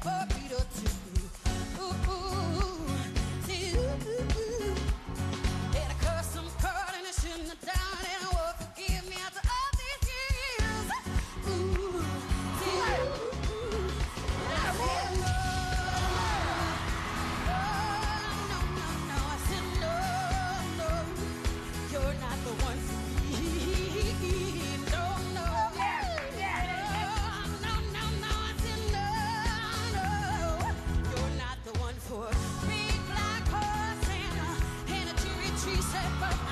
for Peter too. said, but I